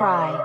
cry.